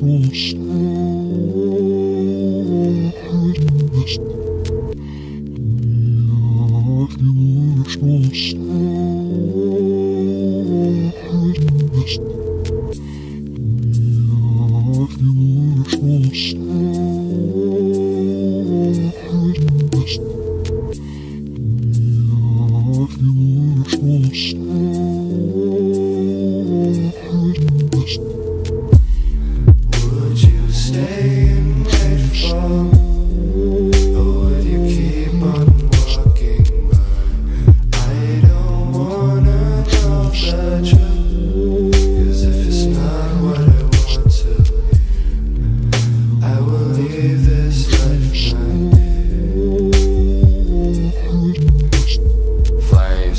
Would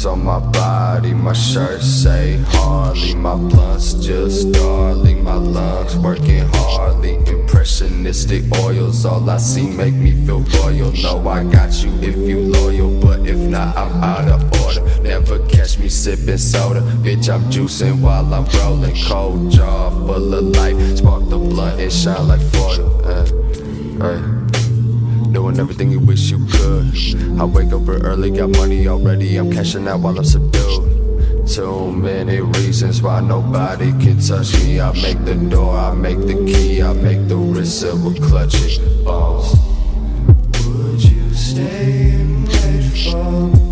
On my body, my shirt say hardly. My blunts just darling, my lungs working hardly. Impressionistic oils, all I see make me feel royal. Know I got you if you loyal, but if not, I'm out of order. Never catch me sipping soda, bitch. I'm juicing while I'm rolling. Cold jaw full of life, spark the blunt and shine like foil. Uh, hey. Doing everything you wish you could. I wake up early, got money already. I'm cashing out while I'm subdued. Too many reasons why nobody can touch me. I make the door, I make the key, I make the wrist silver clutch it. Would you stay and wait for me?